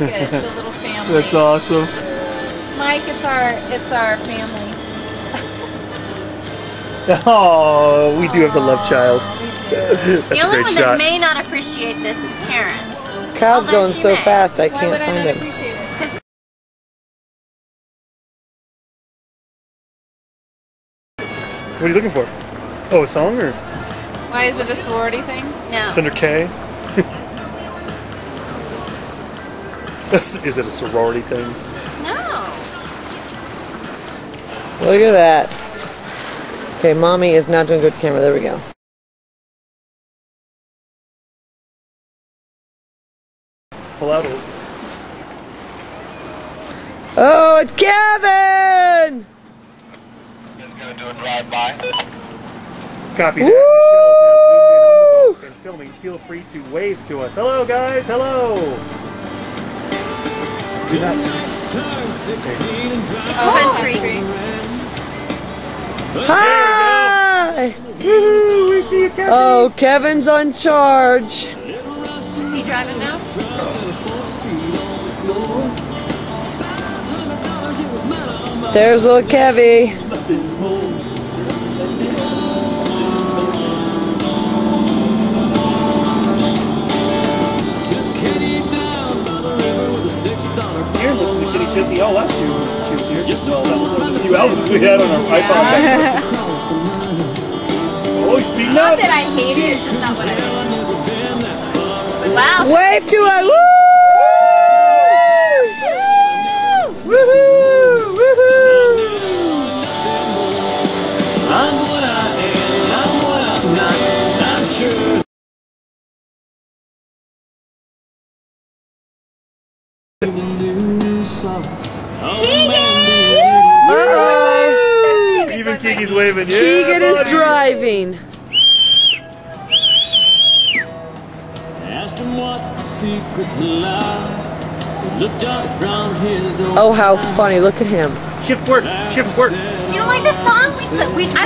Look at the little family. That's awesome. Mike, it's our it's our family. Oh, we do have the love child. That's The only one shot. that may not appreciate this is Karen. Kyle's Although going so may. fast I Why can't would I find not him. appreciate What are you looking for? Oh, a song or Why is it a sorority thing? no. it's under K? This- Is it a sorority thing? No. Look at that. Okay, mommy is not doing good with the camera. There we go. Pull out. Oh, it's Kevin! Just gonna do a drive-by. Copy that. Woo! Michelle is now zoomed in on the boat and filming. Feel free to wave to us. Hello, guys. Hello. Do not zoom. Oh, country. Hi! Woohoo! We see you, Kevin. Oh, Kevin's on charge. Is he driving now? There's little Kevy. Here, listen to Kenny Chesney. Oh, last year she was here. Just well, that was one of the few albums we had on our iPod. oh, speeding Not up. that I hate it, it's just not what I listen to. Wow. Wave to us. Woo! Woohoo! Woohoo! I'm Oh, Uh-oh. Even Kiki's waving. Yeah, Keegan is driving. Asked him what's the secret to love. He looked up from his own Oh, how funny. Look at him. Shift work. Shift work. You don't like this song? We s- we drove.